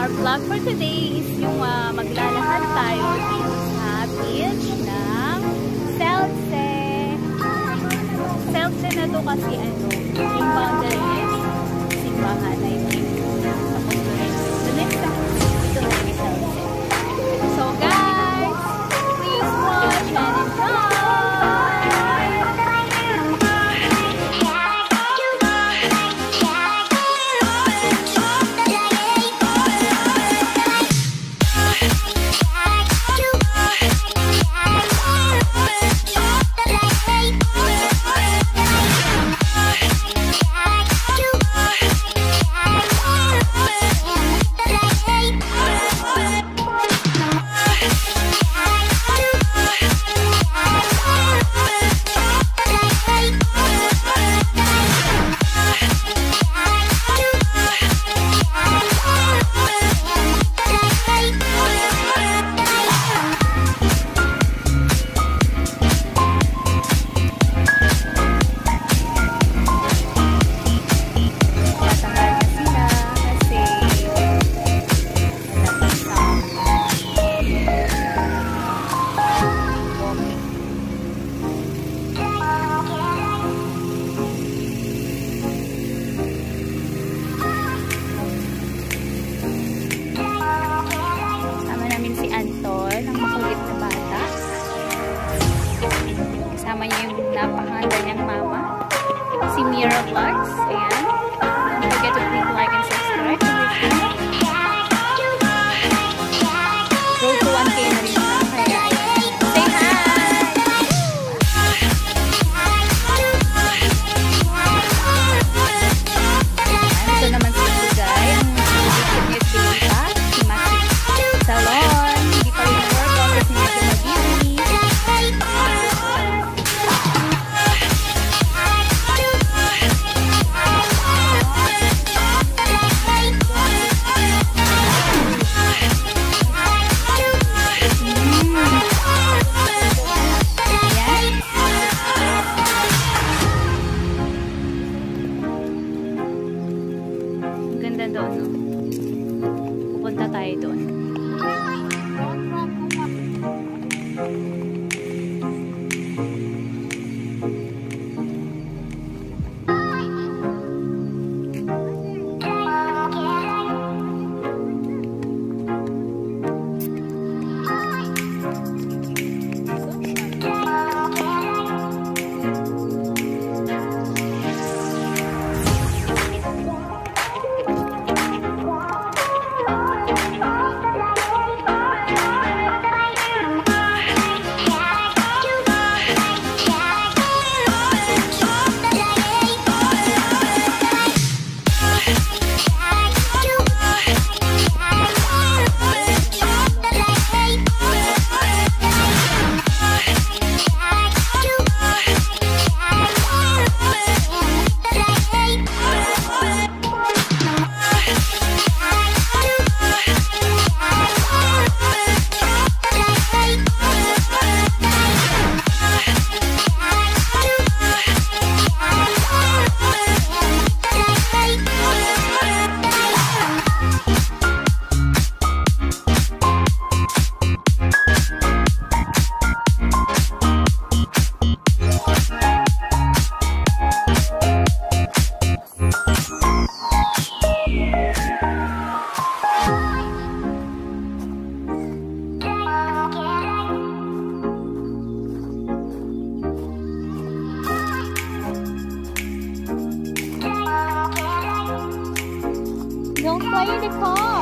Our vlog for today is yung ah, uh, maglalakad tayo dito sa beach ng Seltse. Seltse na to kasi ano, yung boundary is simbahan I think. Alex. why did it?